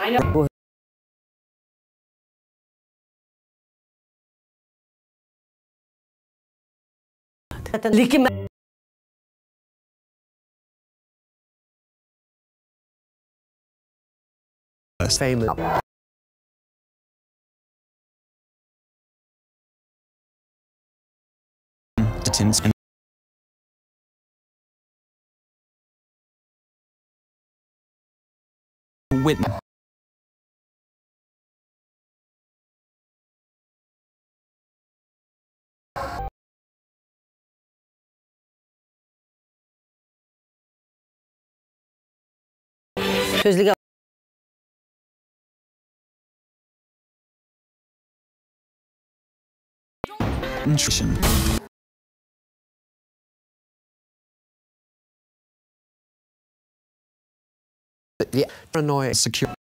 I know. लेकिन famous Titans and Whitman. Sözlüğe Nutrition. the paranoia Secure.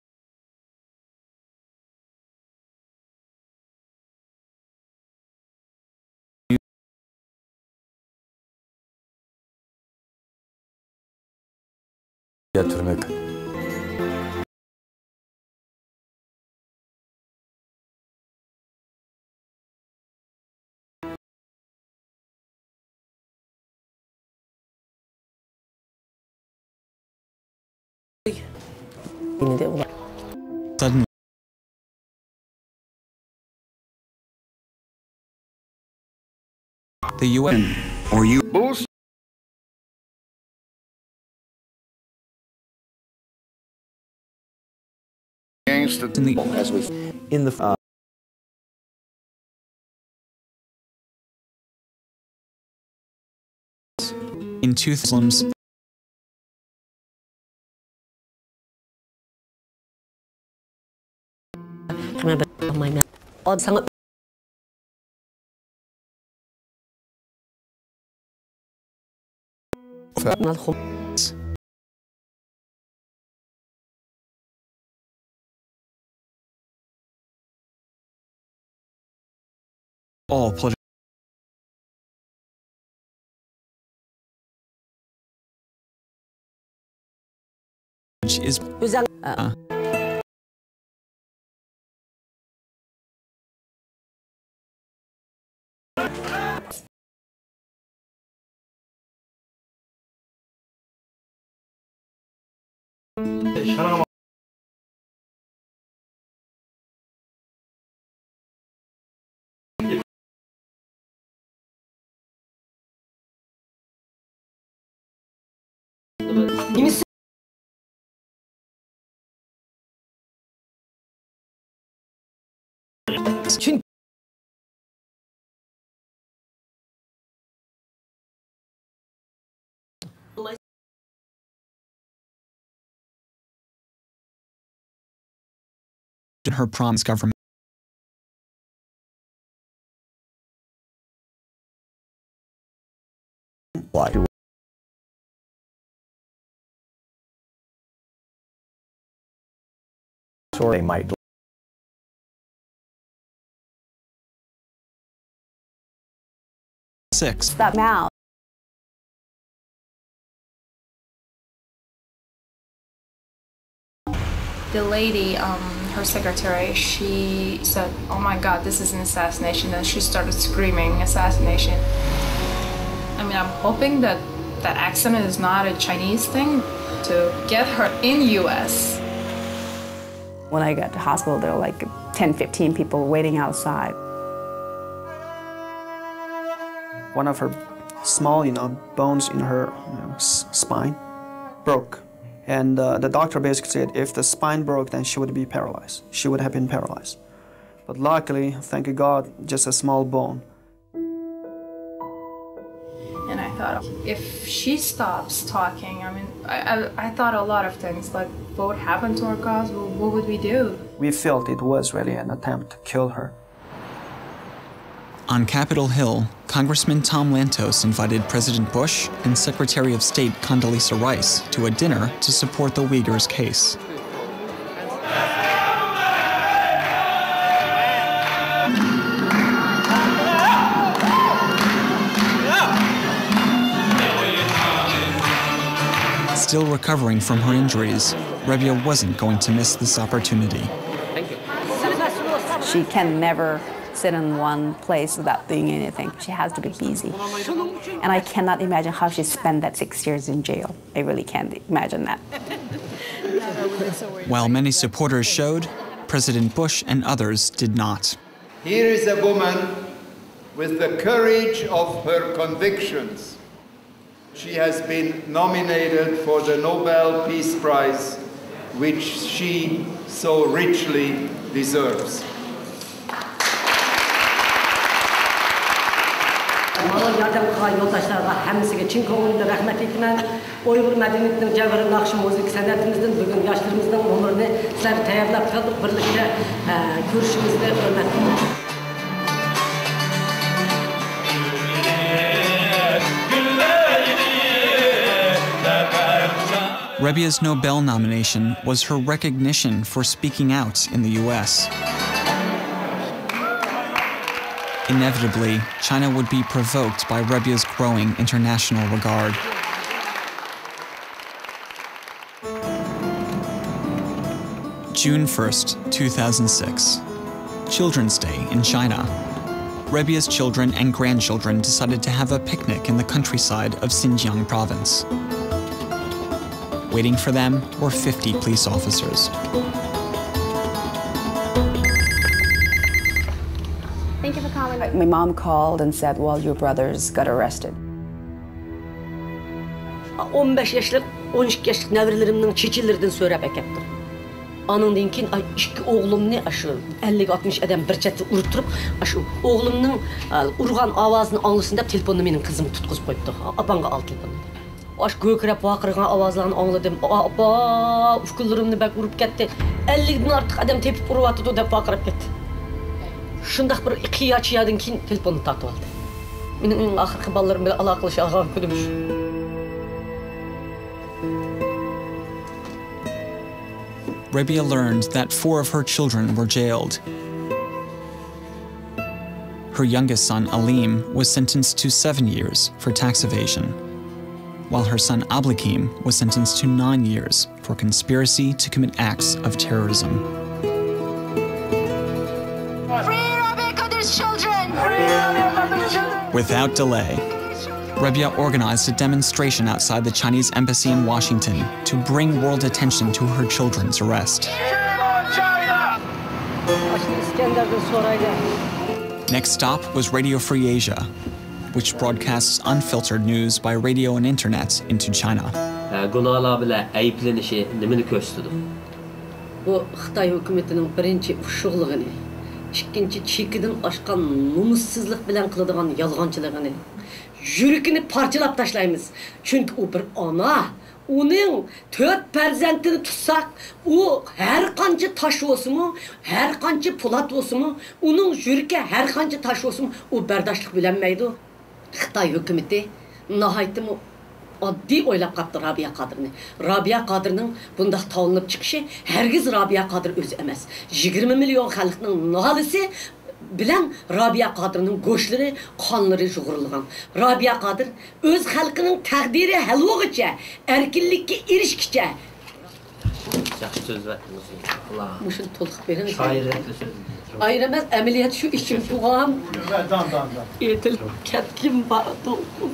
Götürmek. yine de ulan. Sudden the UN or you Gangster. in the As we in the uh, in two Muslims Remember my man. Odd sangat Not home. All political is Özel çünkü her promise government why? Or they might six that mouth. The lady, um, her secretary, she said, "Oh my God, this is an assassination," and she started screaming, "Assassination!" I mean, I'm hoping that that accent is not a Chinese thing to get her in U.S. When I got to hospital, there were like 10, 15 people waiting outside. one of her small, you know, bones in her you know, spine broke. And uh, the doctor basically said if the spine broke, then she would be paralyzed. She would have been paralyzed. But luckily, thank God, just a small bone. And if she stops talking, I mean, I, I, I thought a lot of things, like what would happen to our cause? What, what would we do? We felt it was really an attempt to kill her. On Capitol Hill, Congressman Tom Lantos invited President Bush and Secretary of State Condoleezza Rice to a dinner to support the Uyghurs' case. Still recovering from her injuries, Rebia wasn't going to miss this opportunity. She can never sit in one place without doing anything. She has to be busy. And I cannot imagine how she spent that six years in jail. I really can't imagine that. While many supporters showed, President Bush and others did not. Here is a woman with the courage of her convictions. She has been nominated for the Nobel Peace Prize, which she so richly deserves. Bugun yoshlarimizning umrini sizlar tayyorlab qildik birlikda e, Rebia's Nobel nomination was her recognition for speaking out in the US. Inevitably, China would be provoked by Rebia's growing international regard. June 1st, 2006. Children's Day in China. Rebia's children and grandchildren decided to have a picnic in the countryside of Xinjiang province. Waiting for them were 50 police officers. Thank you for calling. Uh, my mom called and said, well, your brothers got arrested. 15 yaşlık, 12 yaşlık nevrelerimden çeçillerden söylep ekeptim. Anından keyin ay, ikki o'g'limni shu 50-60 odam bir chetda urib turib, shu o'g'limning urgan ovozini anglasin deb telefonni mening qizim tutqizib qo'yibdi. Opamga ol telefonni. Osh ko'krab baqirgan ovozlarni angladim. Apa, ukullarimni bak urib ketdi. 50 dan ortiq odam tepib uryapti deb baqirib ketdi. Shundaq bir qiyachiyadan keyin telefonni tortib oldi. Mening eng oxirgi bolalarim bilan aloqalasha olgan kunim shu. Rebia learned that four of her children were jailed. Her youngest son, Alim, was sentenced to seven years for tax evasion, while her son, Ablikim, was sentenced to nine years for conspiracy to commit acts of terrorism. Without delay, Rebia organized a demonstration outside the Chinese embassy in Washington to bring world attention to her children's arrest. Next stop was Radio Free Asia, which broadcasts unfiltered news by radio and internet into China. gunohlar bilan ayblanishi nimani ko'rsatdi bu xitoy hukumatining birinchi ushuqligini ikkinchi chekidan oshgan nomussizlik bilan qiladigan yolg'onchiligini yuragini parchalab tashlaymiz chunki u bir ona uning to'rt farzandini tutsak u har qancha tosh bo'lsinmi har qancha po'lat bo'lsinmi uning yuragi har qancha tosh bo'lsinmi u bardoshlik bilolmaydi xitoy hukumati nihoyatda oddiy o'ylab qolibdi robiya qodirni robiya qodirning bundoq tovlanib chiqishi hargiz robiya qodir o'zi emas. Yigirma million xalqning nolisi bilan robiya qodirning go'shtlari qonlari yug'urilgan robiya qodir o'z xalqining taqdiri halvog'icha erkinlikka erishgicha yaxşı söz verdiniz. Allah. Muşun toluq verin. Şairətli söz. Ayıramaz əməliyyat şu işim buğam. Dam dam dam. Etil kətkim var doğum.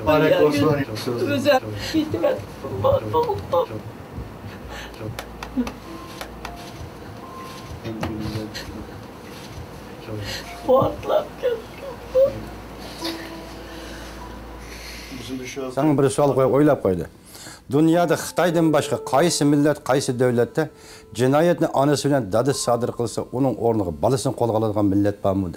Mübarek olsun. Özel hizmet var doğum. Fuatlar kətkim var. Sana bir sual koy, oylap koydu. Dünyada Xitaydan başqa qaysı millət, qaysı dövlətdə cinayətni anası ilə dadı sadır qılsa, onun ornığı balasını qolğa aladigan millət barmı?